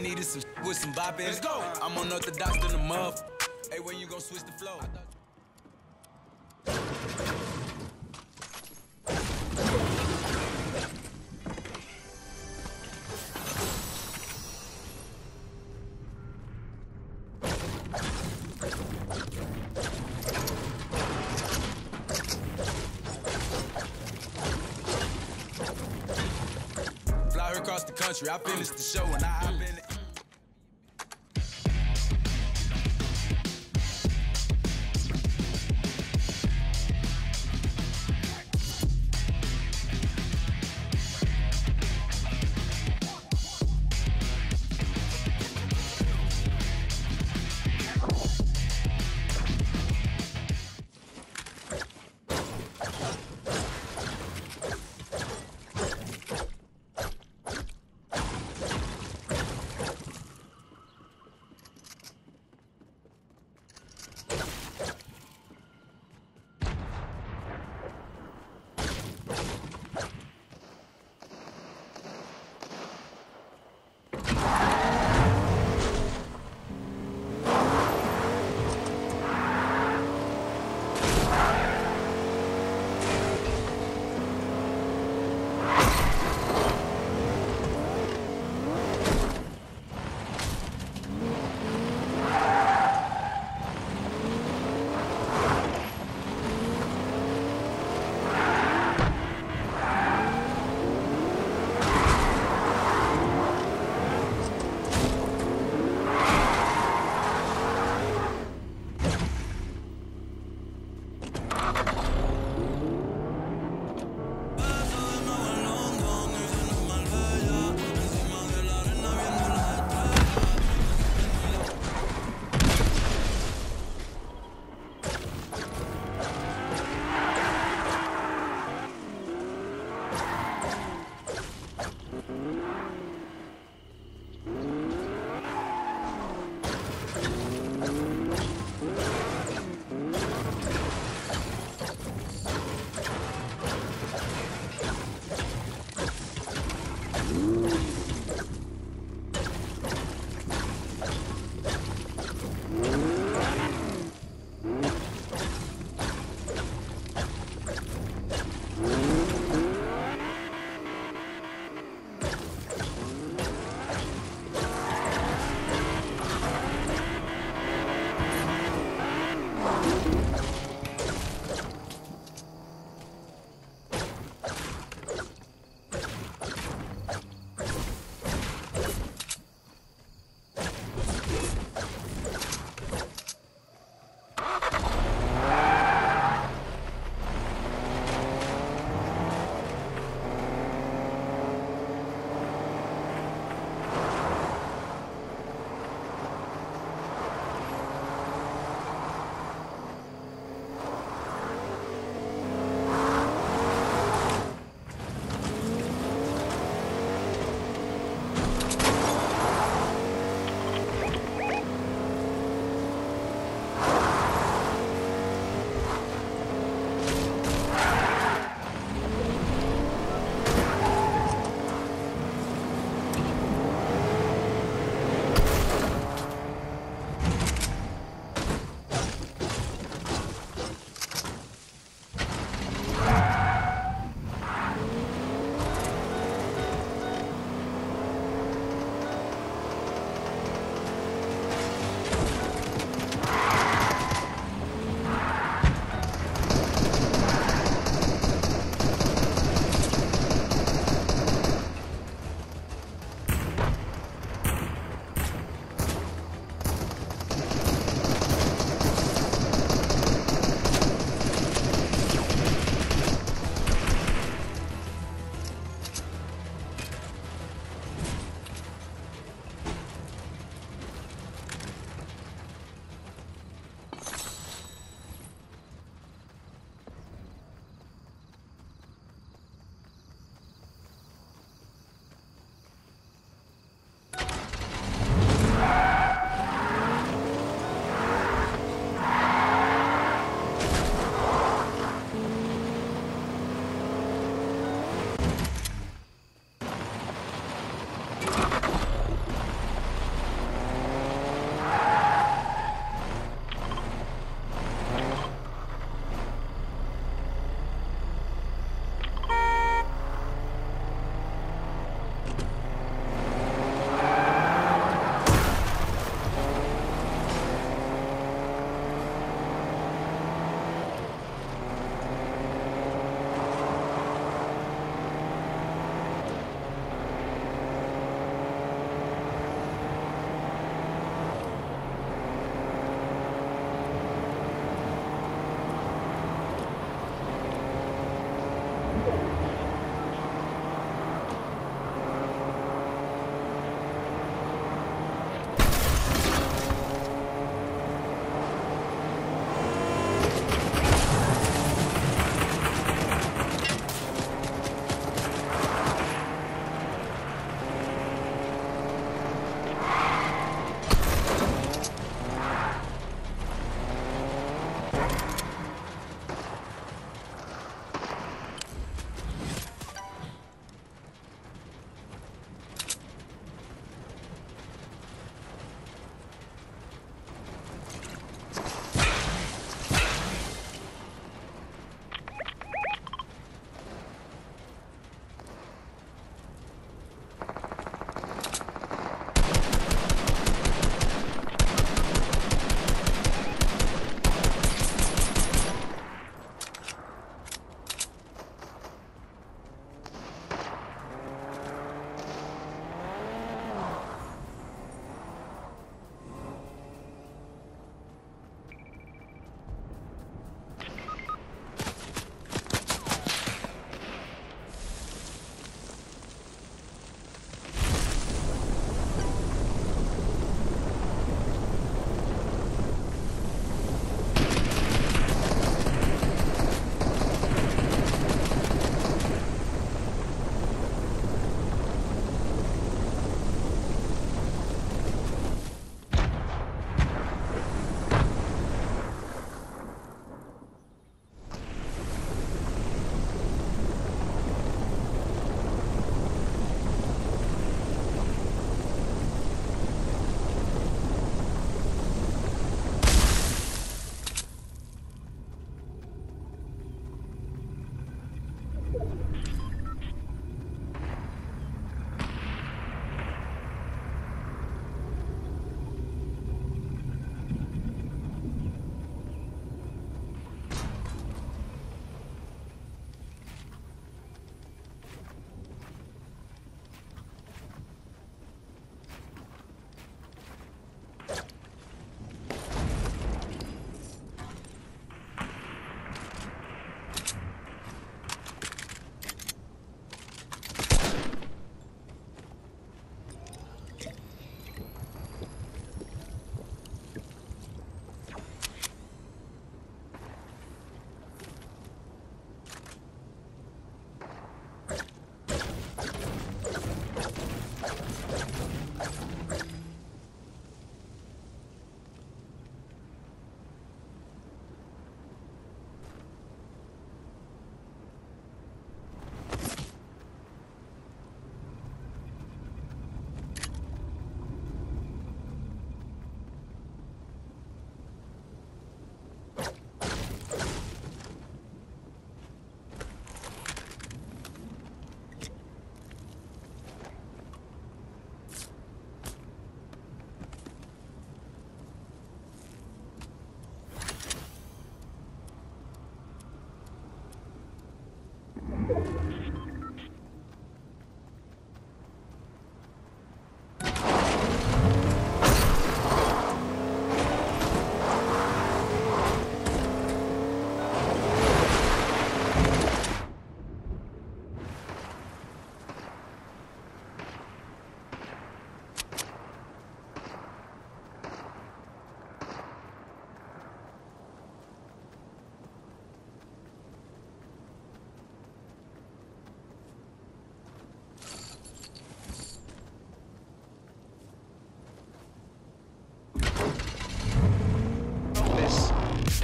needed some with some bop in. Let's go. I'm unorthodox than the muff. Hey, when you gon' switch the flow? Fly her across the country. I finished the show and I hop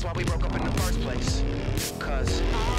That's why we broke up in the first place. Cause...